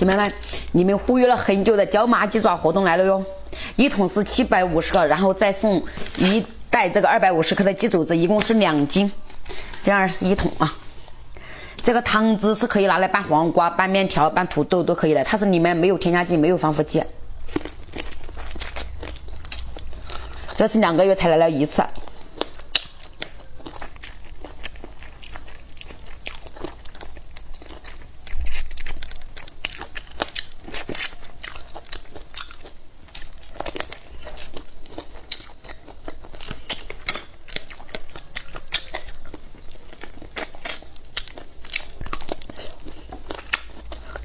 姐妹们，你们忽悠了很久的椒麻鸡爪活动来了哟！一桶是七百五十个，然后再送一袋这个二百五十克的鸡肘子，一共是两斤，这样是一桶啊。这个汤汁是可以拿来拌黄瓜、拌面条、拌土豆都可以的，它是里面没有添加剂，没有防腐剂。这是两个月才来了一次。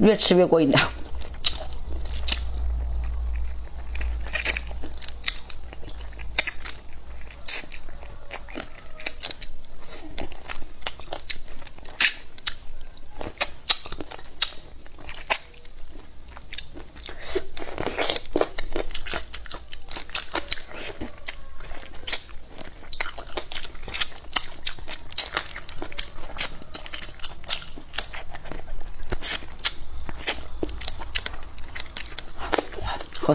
越吃越过瘾的。好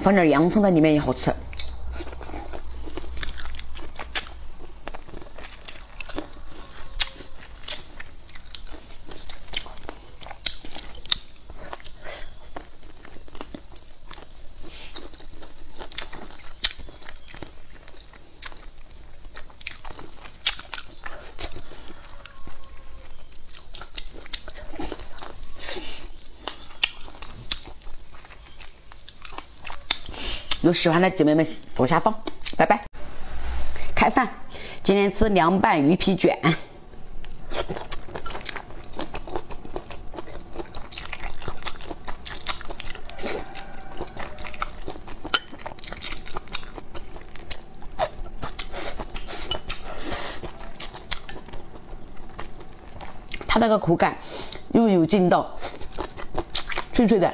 放点洋葱在里面也好吃。有喜欢的姐妹们左下方，拜拜。开饭，今天吃凉拌鱼皮卷。它那个口感又有劲道，脆脆的。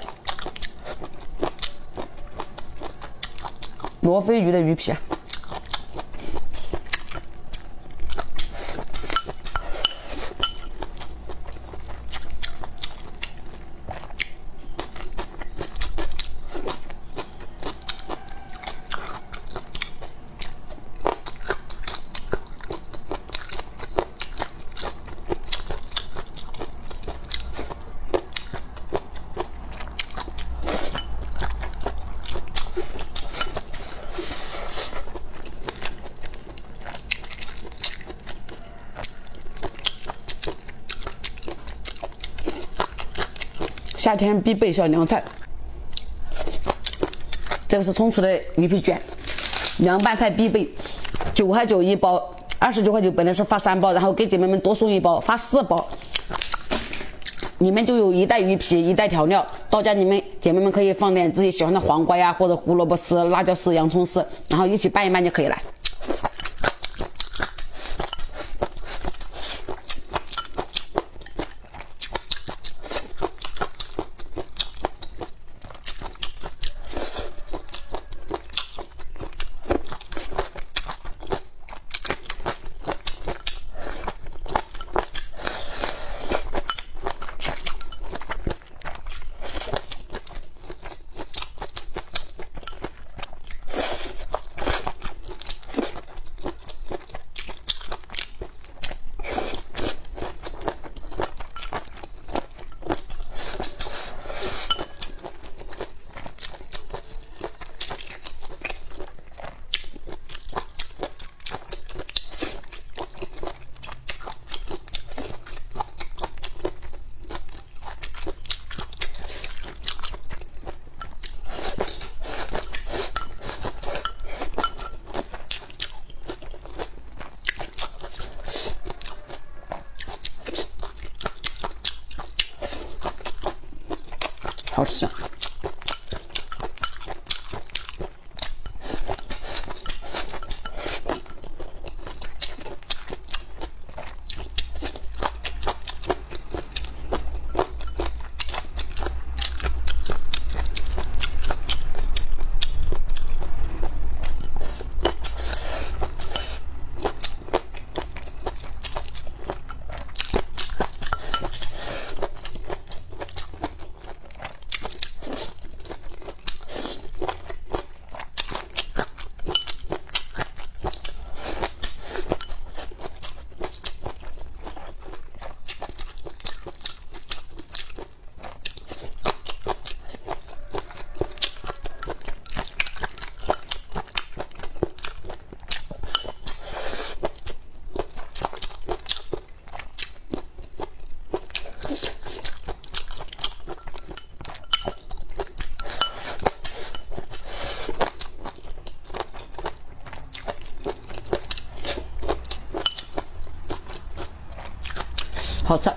罗非鱼的鱼皮。夏天必备小凉菜，这个是冲出的鱼皮卷，凉拌菜必备，九块九一包，二十九块九本来是发三包，然后给姐妹们多送一包，发四包，里面就有一袋鱼皮，一袋调料，到家你们姐妹们可以放点自己喜欢的黄瓜呀，或者胡萝卜丝、辣椒丝、洋葱丝，然后一起拌一拌就可以了。хорсон хав. 好吃。